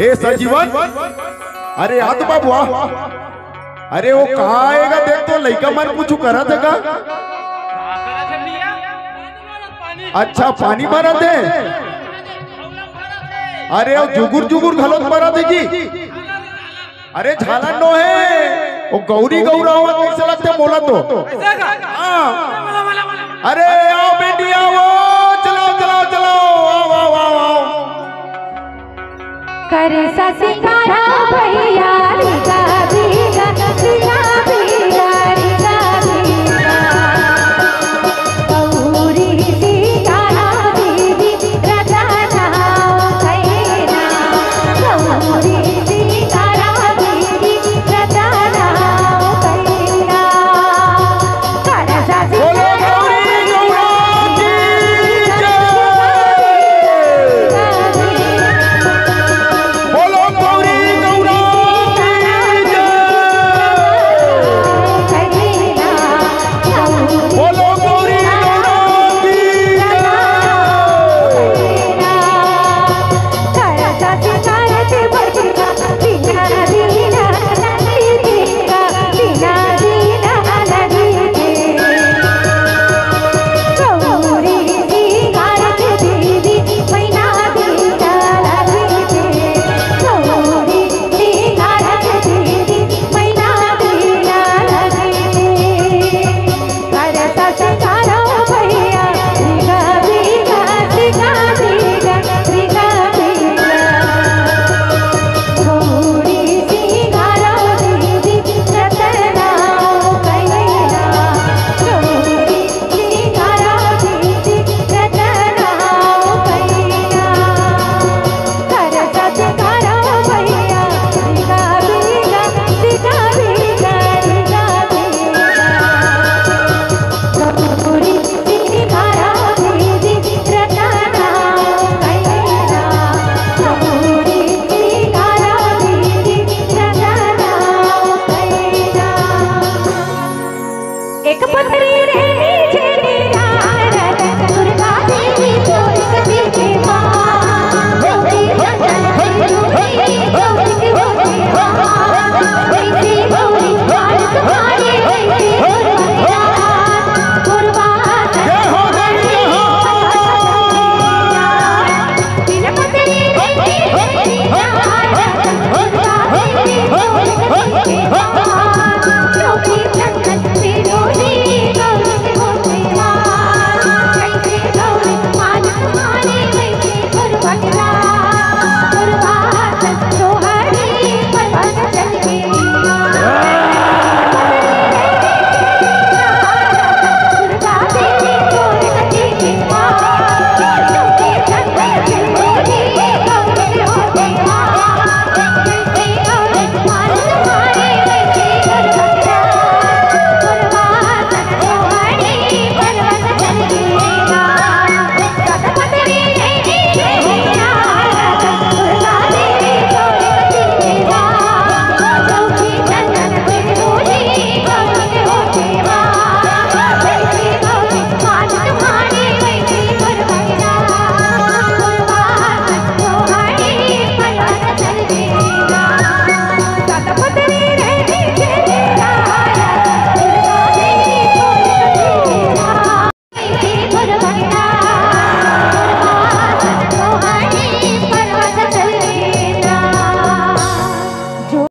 ए सजीवन, अरे याद बाबू अरे वो कहाँ आएगा देख तो लड़का मन कुछ करा था का अच्छा पानी भरा थे अरे जुगुर जुगुर घलोत भरा थे जी। अरे झाला नो है। वो गौरी गौरा हुआ कैसे लगते बोला तो। हाँ। अरे आओ बेटी आओ। आओ एक पतरी रे